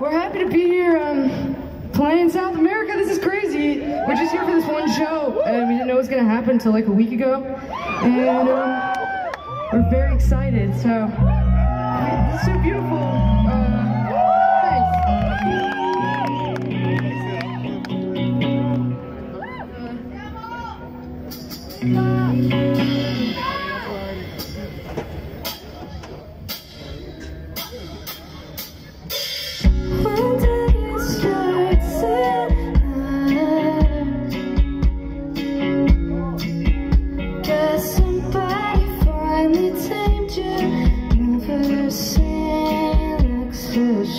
We're happy to be here um, playing South America. This is crazy. We're just here for this one show, and we didn't know it was going to happen until like a week ago. And um, we're very excited. So, it's so beautiful. Uh,